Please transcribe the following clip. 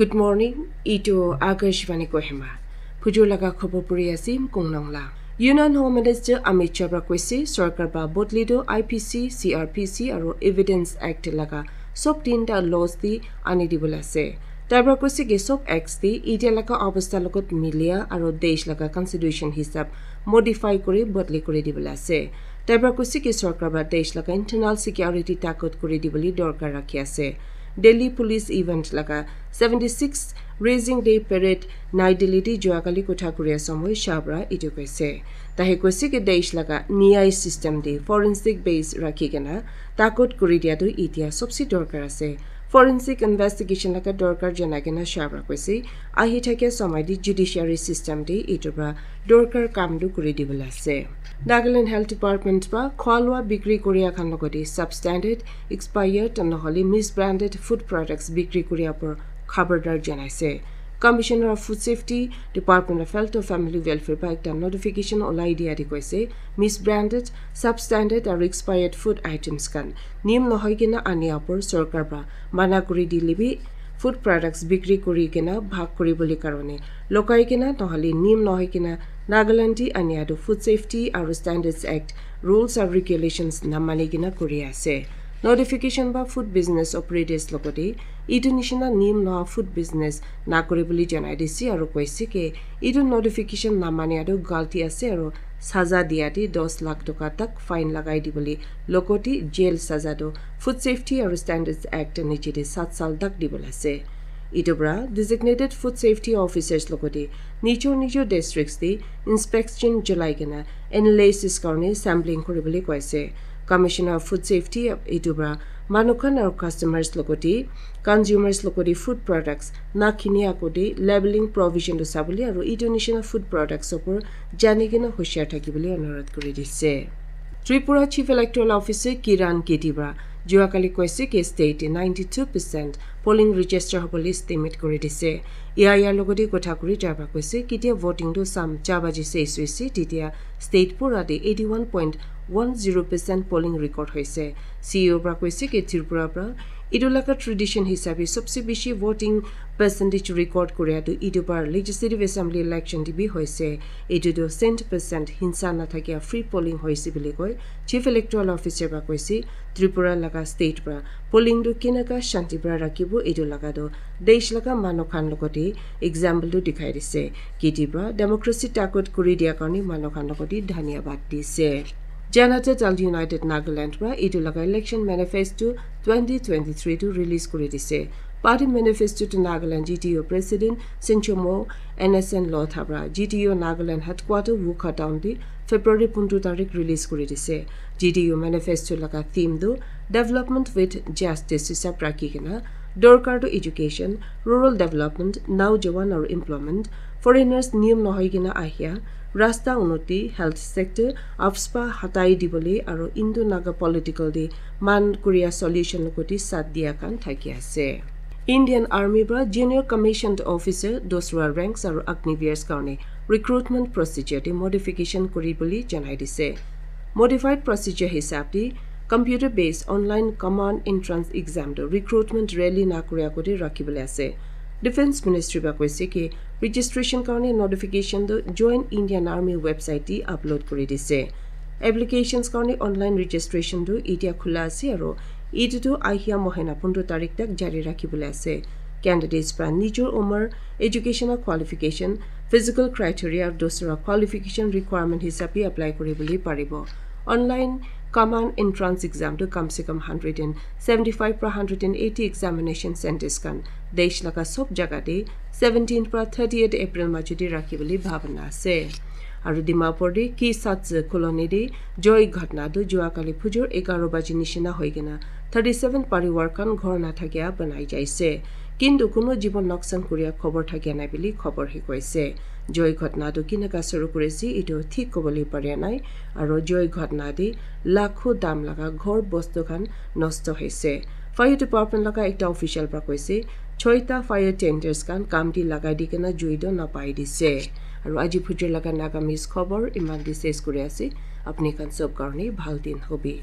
Good morning ইটো আকাশবাণী কহিমা ফুজুৰ লগা খবৰ পৰি আছিল কুংনংলা ইউনিয়ন হোম মিনিষ্টাৰ অমিত কৈছে চৰকাৰ বা বদলিটো I P C C R P C আৰু এভিডেন্স এক্ট লগা চব তিনিটা লজ দি আনি দিবলৈ আছে তাৰ পৰা কৈছে কি চব এক্ট দি এতিয়া লগা অৱস্থাৰ লগত মিলিয়া আৰু দেশ লগা কনষ্টিটিউশ্যন হিচাপ মডিফাই কৰি বদলি কৰি দিবলৈ আছে তাৰ পৰা কৈছে কি চৰকাৰ বা দেশ লগা ইণ্টাৰনেল ছিকিউৰিটি তাকত কৰি দিবলৈ দৰকাৰ ৰাখি আছে দিল্লী পুলিচ ইভেণ্ট লগা seventy six raising day parade নাই দিল্লীতে যোৱাকালি কোঠা কৰি সময় শ্বাহৰা এইটো কৈছে তাহে কৈছে কি দেশ লগা ন্যায় ছিষ্টেম দি ফৰেঞ্চিক বেছ ৰাখি কেনে তাকত কৰি দিয়াটো এতিয়া চবচে দৰকাৰ আছে ফৰেঞ্চিক ইনভেষ্টিগেশ্যন লগা দৰকাৰ জনাই কেনে শ্বাহৰা কৈছে আহি থাকে সময় দি জুডিচিয়াৰী ছিষ্টেম দি এইটোৰ পৰা দৰকাৰ কামটো কৰি দিবলৈ আছে নাগালেণ্ড হেল্থ ডিপাৰ্টমেণ্ট পৰা খোৱা লোৱা বিক্ৰী কৰি এখন লগতে ছাবষ্টেণ্ডেড এক্সপায়াৰ্ড নহ'লে মিছ ব্ৰেণ্ডেড ফুড প্ৰডাক্টছ বিক্ৰী কৰি খবৰদাৰ জনাইছে commissioner of food safety department of health আৰু ফেমিলি ৱেলফেয়াৰ পৰা এটা নটিফিকেশ্যন ওলাই দিয়াদি কৈছে মিছ ব্ৰেণ্ডেড ছাবষ্টেণ্ডেড আৰু এক্সপায়াৰ্ড ফুড আইটেমছখন নিয়ম নহয় কিনে আনি আপৰ চৰকাৰ পৰা মানা কৰি দিলেবি ফুড প্ৰডাক্টছ বিক্ৰী কৰি কিনে ভাগ কৰিবলৈ কাৰণে লকাই কিনে নহ'লে নিয়ম নহয় কিনে নাগালেণ্ডি আনিয়াটো ফুড ছেফটি আৰু ষ্টেণ্ডাৰ্ডছ এক্ট ৰুলছ আৰু ৰেগুলেশ্যনছ নামানি কিনে কৰি আছে নটিফিকেশ্যন বা ফুড বিজনেছ অপাৰেটাৰ্ছ লগতে ইটো নিচিনা নিয়ম নোহোৱা ফুড বিজনেছ নকৰে বুলি জনাই দিছে আৰু কৈছে কি ইটো নটিফিকেশ্যন নামানিয়াটো গাল্টি আছে আৰু চাজা দিয়াতে দহ লাখ টকা তাক ফাইন লগাই দিবলৈ লগতে জেল চাজাটো ফুড ছেফটি আৰু ষ্টেণ্ডাৰ্ডছ এক্ট নিজেতে সাত চাল তাক দিবলৈ আছে ইটোৰ পৰা ডিজিগনেটেড ফুড ছেফটি অফিচাৰ্ছ লগতে নিজৰ নিজৰ ডিষ্ট্ৰিক্টছ দি ইনস্পেকশ্যন জ্বলাই কিনে এনালাইচিছ কাৰণে চেম্পলিং কৰিবলৈ কৈছে। কমিশনাৰ ফুড ছেফটি এইটোৰ পৰা মানুহখন আৰু কাষ্টমাৰ্ছ লগতে কনজিউমাৰ্ছ লগতে ফুড প্ৰডাক্টছ নাখিনি আগতে লেবেলিং প্ৰভিজনটো চাবলৈ আৰু ইটো নিচিনা ফুড প্ৰডাক্টছৰ ওপৰত জানি কিনে হুঁচিয়াৰ থাকিবলৈ অনুৰোধ কৰি দিছে Tripura chief electoral officer Kiran কেটিবা যোৱাকালি কৈছে কি ষ্টেটে ninety two percent polling register হ'বলৈ ষ্টিমেট কৰি দিছে। ইয়াৰ ইয়াৰ লগতে কথা কৰি তাৰপৰা কৈছে কেতিয়া ভোটিংটো চাম চাহ বাজি চেচ হৈছে তেতিয়া state পুৰাতে eighty one point one zero' percent polling record হৈছে। চি ইউৰ পৰা কৈছে কি ত্ৰিপুৰাৰ পৰা ইডোলাকা ট্ৰেডিশ্যন হিচাপে চবচে বেছি ভোটিং পাৰ্চেণ্টেজ ৰেকৰ্ড কৰাটো ইটোবাৰ লেজিছলেটিভ এছেম্বলি ইলেকশ্যন দিবি হৈছে এইটোতো চেণ্ট পাৰ্চেণ্ট হিংসা নাথাকিয়া ফ্ৰী পলিং হৈছে বুলি কৈ চিফ ইলেক্ট্ৰেল অফিচাৰ পৰা কৈছে ত্ৰিপুৰা লগা ষ্টেট পৰা পলিংটো কেনেকুৱা শান্তি পৰা ৰাখিব এইটো লগাটো দেশ লগা মানুহখান লগতে এক্সাম্পলটো দেখাই দিছে কেতিয়াবা ডেমক্ৰেচি তাকত কৰি দিয়াৰ কাৰণে মানুহখান লগতে ধন্যবাদ দিছে জেনাটা দল ইউনাইটেড নাগালেণ্ড পৰা এইটো লগা ইলেকশ্যন মেনিফেষ্টো টুৱেণ্টি টুৱেণ্টি থ্ৰীটো ৰিলিজ কৰি দিছে party মেনিফেষ্টোটো Nagaland G T U president চিনচমো N S N লথাবৰা G T U Nagaland headquarters Wokha town দি ফেব্ৰুৱাৰী পোন্ধৰ তাৰিখ ৰিলিজ কৰি দিছে জি টি ইউ মেনিফেষ্টো লগা থিমটো ডেভেলপমেণ্ট উইথ জাষ্টিছ হিচাপ ৰাখি কিনে দৰকাৰটো এডুকেশ্যন ৰুৰেল ডেভেলপমেণ্ট নাও জৱান আৰু এমপ্লয়মেণ্ট ফৰেইনাৰ্ছ নিয়ম নহয় কিনে আহিয়া ৰাস্তা উন্নতি হেল্থ ছেক্টৰ আফস্পা হাতাই দিবলৈ আৰু ইণ্ডো নাগা পলিটিকেল দি মান কোৰিয়া চলিউশ্যন লগতে চাথ দিয়া কাণ থাকি আছে। ইণ্ডিয়ান আৰ্মিৰ পৰা জুনিয়ৰ কমিশ্যন অফিচাৰ দোচৰা ৰেংকছ আৰু অগ্নিভিয়াৰ্ছ কাৰণে ৰিক্ৰুটমেণ্ট প্ৰচিডিউৰটি মডিফিকেশ্যন কৰি বুলি জনাই দিছে। মডিফাইড প্ৰচিডিউৰ হিচাপে computer based online command entrance এক্সামটো recruitment rally নকৰিয়াকৈ ৰাখিবলৈ আছে। ডিফেন্স মিনিষ্ট্ৰীৰ পৰা কৈছে কি ৰেজিষ্ট্ৰেশ্যন কাৰণে নটিফিকেশ্যনটো জইন ইণ্ডিয়ান আৰ্মি ৱেবছাইট দি আপলোড কৰি দিছে। এপ্লিকেশ্যনছ কাৰণে অনলাইন ৰেজিষ্ট্ৰেশ্যনটো এতিয়া খোলা আছে আৰু এইটোতো আহিয়া মহেনা পোন্ধৰ তাৰিখ তাক জাৰি ৰাখিবলৈ আছে। কেণ্ডিডেটছ পৰা নিজৰ উমৰ এডুকেশ্যনেল কোৱালিফিকেশ্যন ফিজিকেল ক্ৰাইটেৰিয়া আৰু দোচৰা কোৱালিফিকেশ্যন ৰিকুৱাৰমেণ্ট হিচাপে এপ্লাই কৰিবলৈ পাৰিব। অনলাইন কমাণ্ড এণ্ট্ৰান্স এক্সামটো কমচে কম হাণ্ড্ৰেড এণ্ড ছেভেণ্টি ফাইভ পৰা হাণ্ড্ৰেড এণ্ড এইটি এক্সামিনেশ্যন চেণ্টাৰ্ছখন দেশ লগা চব জেগাতে ছেভেণ্টিন পৰা থাৰ্টি এইট এপ্ৰিল মাজতে ৰাখিবলৈ ভাৱনা আছে আৰু ডিমাপুৰতে কি চাটজ কলনীৰে জয় ঘটনাটো যোৱাকালি ফুজৰ এঘাৰ বাজি নিচিনা হৈ কিনে থাৰ্টি ছেভেন পাৰিৱাৰখন ঘৰ নাথাকিয়া বনাই যাইছে কিন্তু কোনো জীৱন নকচান কৰিয়া খবৰ থাকিয়া নাই বুলি খবৰ হে কৈছে জয় ঘটনাটো কেনেকুৱা চুৰু কৰিছে এইটো ঠিক ক'বলৈ পৰা নাই আৰু জয় ঘটনা দি লাখো দাম লগা ঘৰ বস্তুখন নষ্ট হৈছে। ফায়াৰ ডিপাৰ্টমেণ্ট লগা এটা অফিচিয়েল পৰা কৈছে ছয়টা ফায়াৰ টেণ্ডাৰ্ছখন কাম দি লগাই দি কেনে জুইটো নাপাই দিছে। আৰু আজি ফুটিৰ লগা নাগামিজ খবৰ ইমান দি চেছ কৰি আছে আপুনি কান চব কাৰণে ভাল দিন হবি।